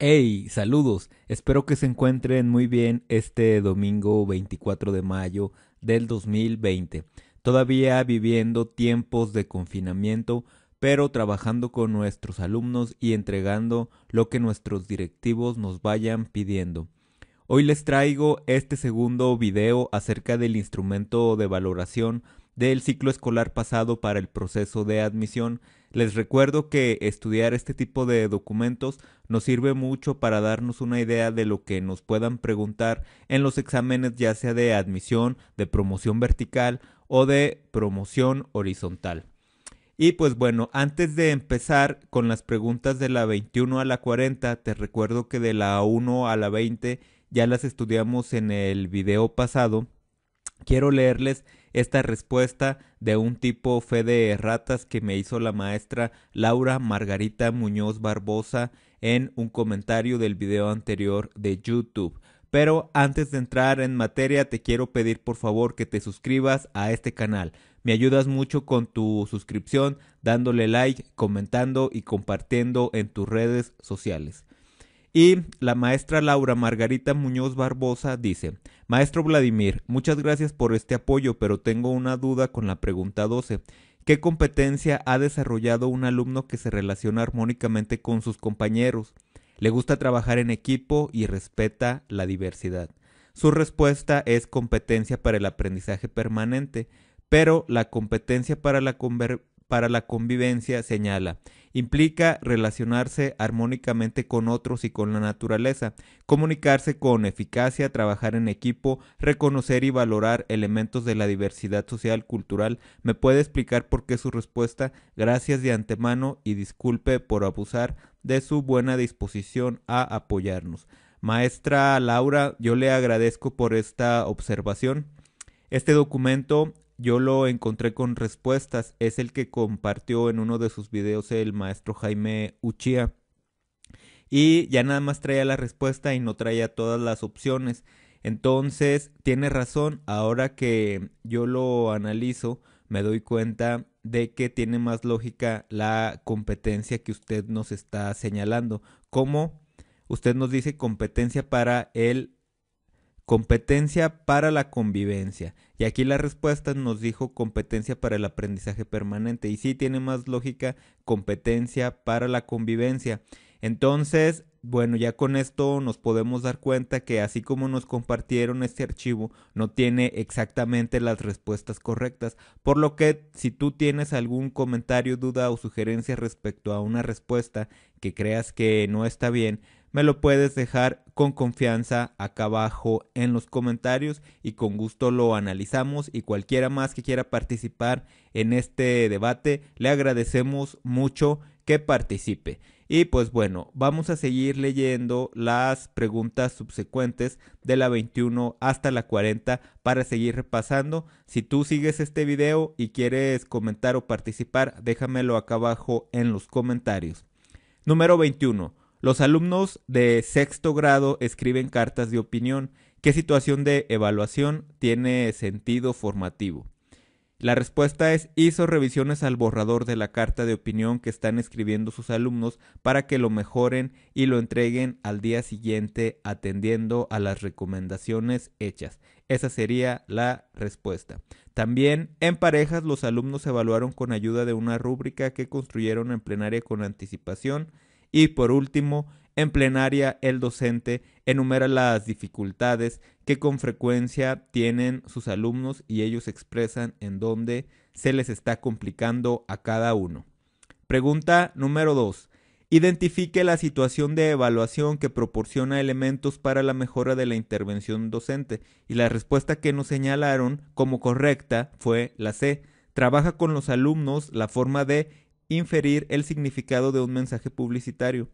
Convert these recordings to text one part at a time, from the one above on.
Hey, saludos. Espero que se encuentren muy bien este domingo 24 de mayo del 2020. Todavía viviendo tiempos de confinamiento, pero trabajando con nuestros alumnos y entregando lo que nuestros directivos nos vayan pidiendo. Hoy les traigo este segundo video acerca del instrumento de valoración del ciclo escolar pasado para el proceso de admisión les recuerdo que estudiar este tipo de documentos nos sirve mucho para darnos una idea de lo que nos puedan preguntar en los exámenes ya sea de admisión, de promoción vertical o de promoción horizontal. Y pues bueno, antes de empezar con las preguntas de la 21 a la 40, te recuerdo que de la 1 a la 20 ya las estudiamos en el video pasado. Quiero leerles esta respuesta de un tipo fe de ratas que me hizo la maestra Laura Margarita Muñoz Barbosa en un comentario del video anterior de YouTube. Pero antes de entrar en materia te quiero pedir por favor que te suscribas a este canal. Me ayudas mucho con tu suscripción, dándole like, comentando y compartiendo en tus redes sociales. Y la maestra Laura Margarita Muñoz Barbosa dice, Maestro Vladimir, muchas gracias por este apoyo, pero tengo una duda con la pregunta 12. ¿Qué competencia ha desarrollado un alumno que se relaciona armónicamente con sus compañeros? Le gusta trabajar en equipo y respeta la diversidad. Su respuesta es competencia para el aprendizaje permanente, pero la competencia para la, para la convivencia señala, implica relacionarse armónicamente con otros y con la naturaleza, comunicarse con eficacia, trabajar en equipo, reconocer y valorar elementos de la diversidad social cultural. ¿Me puede explicar por qué su respuesta? Gracias de antemano y disculpe por abusar de su buena disposición a apoyarnos. Maestra Laura, yo le agradezco por esta observación. Este documento yo lo encontré con respuestas. Es el que compartió en uno de sus videos el maestro Jaime Uchía. Y ya nada más traía la respuesta y no traía todas las opciones. Entonces, tiene razón. Ahora que yo lo analizo, me doy cuenta de que tiene más lógica la competencia que usted nos está señalando. ¿Cómo? Usted nos dice competencia para el Competencia para la convivencia. Y aquí la respuesta nos dijo competencia para el aprendizaje permanente. Y sí tiene más lógica competencia para la convivencia. Entonces, bueno, ya con esto nos podemos dar cuenta que así como nos compartieron este archivo, no tiene exactamente las respuestas correctas. Por lo que si tú tienes algún comentario, duda o sugerencia respecto a una respuesta que creas que no está bien, me lo puedes dejar con confianza acá abajo en los comentarios y con gusto lo analizamos y cualquiera más que quiera participar en este debate le agradecemos mucho que participe. Y pues bueno, vamos a seguir leyendo las preguntas subsecuentes de la 21 hasta la 40 para seguir repasando. Si tú sigues este video y quieres comentar o participar, déjamelo acá abajo en los comentarios. Número 21. Los alumnos de sexto grado escriben cartas de opinión. ¿Qué situación de evaluación tiene sentido formativo? La respuesta es hizo revisiones al borrador de la carta de opinión que están escribiendo sus alumnos para que lo mejoren y lo entreguen al día siguiente atendiendo a las recomendaciones hechas. Esa sería la respuesta. También en parejas los alumnos evaluaron con ayuda de una rúbrica que construyeron en plenaria con anticipación y por último, en plenaria el docente enumera las dificultades que con frecuencia tienen sus alumnos y ellos expresan en dónde se les está complicando a cada uno. Pregunta número 2. Identifique la situación de evaluación que proporciona elementos para la mejora de la intervención docente y la respuesta que nos señalaron como correcta fue la C. Trabaja con los alumnos la forma de inferir el significado de un mensaje publicitario.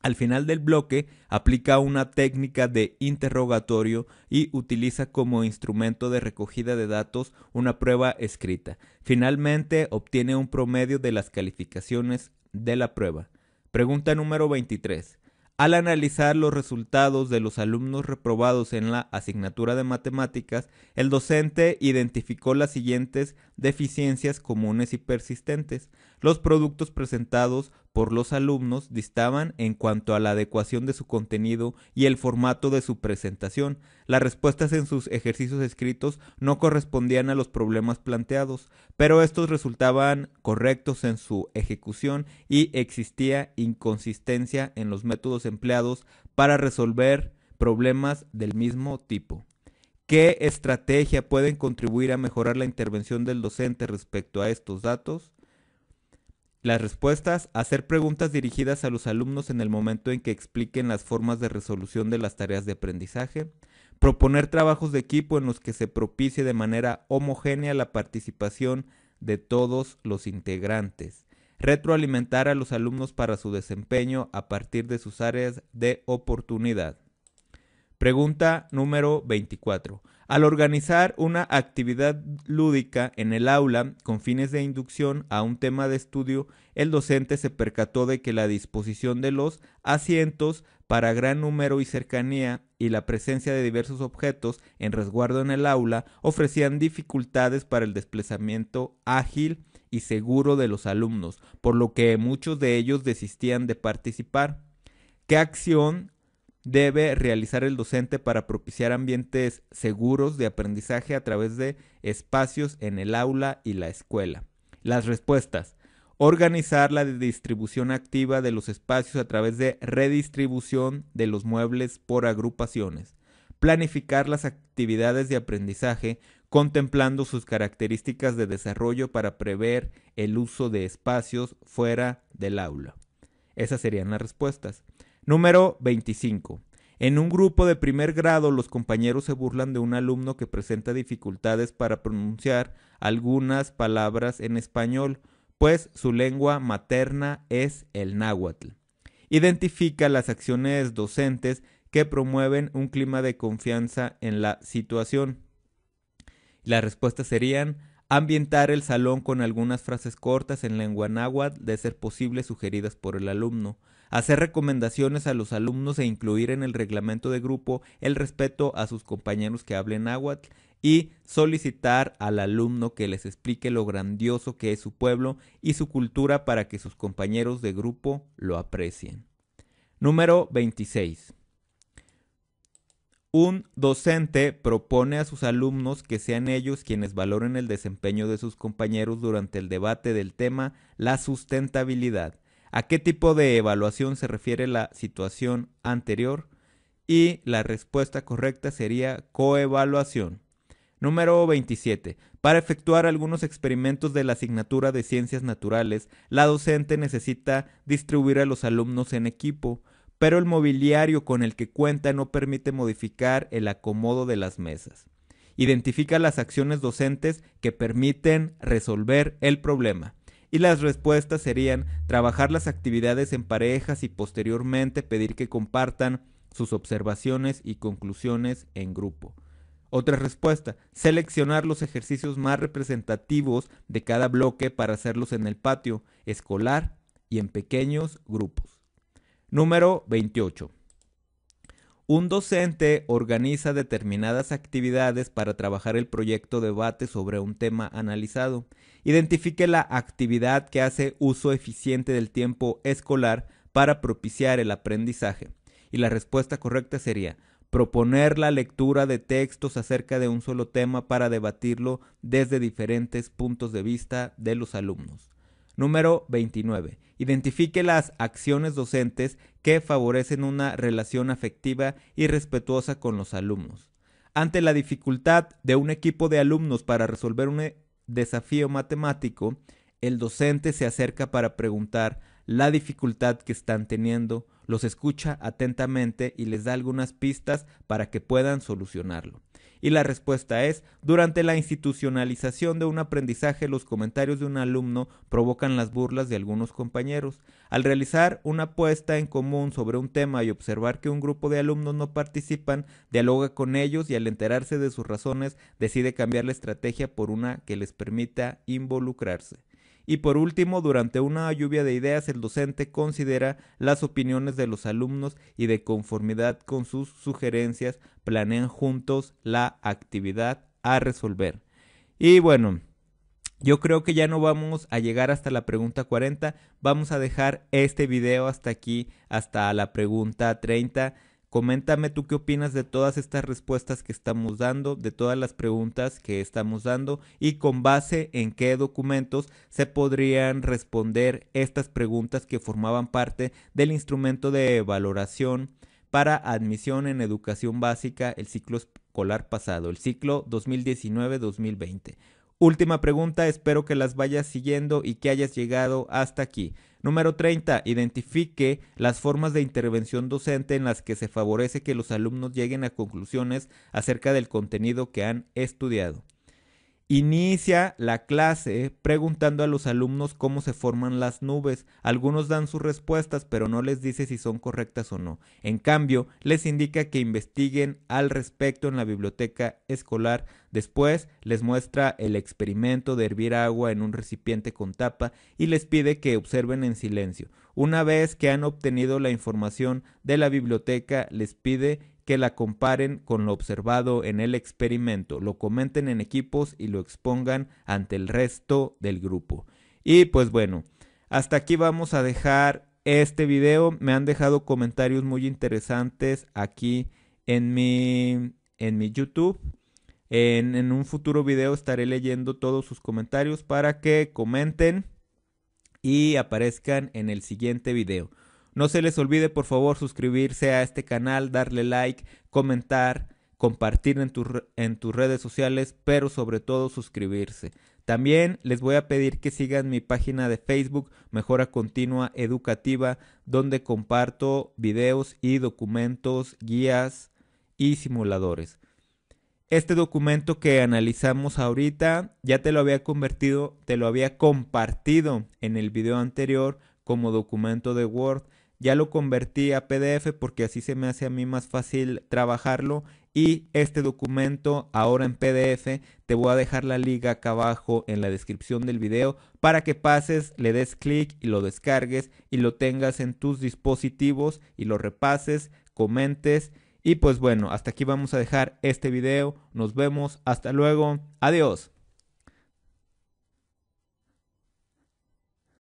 Al final del bloque aplica una técnica de interrogatorio y utiliza como instrumento de recogida de datos una prueba escrita. Finalmente obtiene un promedio de las calificaciones de la prueba. Pregunta número 23. Al analizar los resultados de los alumnos reprobados en la asignatura de matemáticas, el docente identificó las siguientes deficiencias comunes y persistentes. Los productos presentados por los alumnos distaban en cuanto a la adecuación de su contenido y el formato de su presentación. Las respuestas en sus ejercicios escritos no correspondían a los problemas planteados, pero estos resultaban correctos en su ejecución y existía inconsistencia en los métodos empleados para resolver problemas del mismo tipo. ¿Qué estrategia pueden contribuir a mejorar la intervención del docente respecto a estos datos? Las respuestas, hacer preguntas dirigidas a los alumnos en el momento en que expliquen las formas de resolución de las tareas de aprendizaje, proponer trabajos de equipo en los que se propicie de manera homogénea la participación de todos los integrantes, retroalimentar a los alumnos para su desempeño a partir de sus áreas de oportunidad. Pregunta número 24. Al organizar una actividad lúdica en el aula con fines de inducción a un tema de estudio, el docente se percató de que la disposición de los asientos para gran número y cercanía y la presencia de diversos objetos en resguardo en el aula ofrecían dificultades para el desplazamiento ágil y seguro de los alumnos, por lo que muchos de ellos desistían de participar. ¿Qué acción debe realizar el docente para propiciar ambientes seguros de aprendizaje a través de espacios en el aula y la escuela. Las respuestas. Organizar la distribución activa de los espacios a través de redistribución de los muebles por agrupaciones. Planificar las actividades de aprendizaje contemplando sus características de desarrollo para prever el uso de espacios fuera del aula. Esas serían las respuestas. Número 25. En un grupo de primer grado los compañeros se burlan de un alumno que presenta dificultades para pronunciar algunas palabras en español, pues su lengua materna es el náhuatl. Identifica las acciones docentes que promueven un clima de confianza en la situación. Las respuestas serían ambientar el salón con algunas frases cortas en lengua náhuatl, de ser posible sugeridas por el alumno, hacer recomendaciones a los alumnos e incluir en el reglamento de grupo el respeto a sus compañeros que hablen náhuatl y solicitar al alumno que les explique lo grandioso que es su pueblo y su cultura para que sus compañeros de grupo lo aprecien. Número 26. Un docente propone a sus alumnos que sean ellos quienes valoren el desempeño de sus compañeros durante el debate del tema la sustentabilidad a qué tipo de evaluación se refiere la situación anterior y la respuesta correcta sería coevaluación. Número 27. Para efectuar algunos experimentos de la asignatura de ciencias naturales, la docente necesita distribuir a los alumnos en equipo, pero el mobiliario con el que cuenta no permite modificar el acomodo de las mesas. Identifica las acciones docentes que permiten resolver el problema y las respuestas serían trabajar las actividades en parejas y posteriormente pedir que compartan sus observaciones y conclusiones en grupo. Otra respuesta, seleccionar los ejercicios más representativos de cada bloque para hacerlos en el patio escolar y en pequeños grupos. Número 28. Un docente organiza determinadas actividades para trabajar el proyecto debate sobre un tema analizado. Identifique la actividad que hace uso eficiente del tiempo escolar para propiciar el aprendizaje. Y la respuesta correcta sería proponer la lectura de textos acerca de un solo tema para debatirlo desde diferentes puntos de vista de los alumnos. Número 29. Identifique las acciones docentes que favorecen una relación afectiva y respetuosa con los alumnos. Ante la dificultad de un equipo de alumnos para resolver un eh, desafío matemático, el docente se acerca para preguntar la dificultad que están teniendo, los escucha atentamente y les da algunas pistas para que puedan solucionarlo. Y la respuesta es, durante la institucionalización de un aprendizaje, los comentarios de un alumno provocan las burlas de algunos compañeros. Al realizar una apuesta en común sobre un tema y observar que un grupo de alumnos no participan, dialoga con ellos y al enterarse de sus razones decide cambiar la estrategia por una que les permita involucrarse. Y por último, durante una lluvia de ideas, el docente considera las opiniones de los alumnos y de conformidad con sus sugerencias, planean juntos la actividad a resolver. Y bueno, Yo creo que ya no vamos a llegar hasta la pregunta 40, vamos a dejar este video hasta aquí, hasta la pregunta 30. Coméntame tú qué opinas de todas estas respuestas que estamos dando, de todas las preguntas que estamos dando y con base en qué documentos se podrían responder estas preguntas que formaban parte del instrumento de valoración para admisión en educación básica el ciclo escolar pasado, el ciclo 2019-2020. Última pregunta, espero que las vayas siguiendo y que hayas llegado hasta aquí. Número 30. Identifique las formas de intervención docente en las que se favorece que los alumnos lleguen a conclusiones acerca del contenido que han estudiado. Inicia la clase preguntando a los alumnos cómo se forman las nubes. Algunos dan sus respuestas, pero no les dice si son correctas o no. En cambio, les indica que investiguen al respecto en la biblioteca escolar. Después, les muestra el experimento de hervir agua en un recipiente con tapa y les pide que observen en silencio. Una vez que han obtenido la información de la biblioteca, les pide que la comparen con lo observado en el experimento, lo comenten en equipos y lo expongan ante el resto del grupo. Y pues bueno, hasta aquí vamos a dejar este video. Me han dejado comentarios muy interesantes aquí en mi, en mi YouTube. En, en un futuro video estaré leyendo todos sus comentarios para que comenten y aparezcan en el siguiente video. No se les olvide por favor suscribirse a este canal, darle like, comentar, compartir en, en tus redes sociales, pero sobre todo suscribirse. También les voy a pedir que sigan mi página de Facebook Mejora Continua Educativa, donde comparto videos y documentos, guías y simuladores. Este documento que analizamos ahorita ya te lo había convertido, te lo había compartido en el video anterior como documento de Word ya lo convertí a PDF porque así se me hace a mí más fácil trabajarlo. Y este documento ahora en PDF te voy a dejar la liga acá abajo en la descripción del video para que pases, le des clic y lo descargues y lo tengas en tus dispositivos y lo repases, comentes. Y pues bueno, hasta aquí vamos a dejar este video, nos vemos, hasta luego, adiós.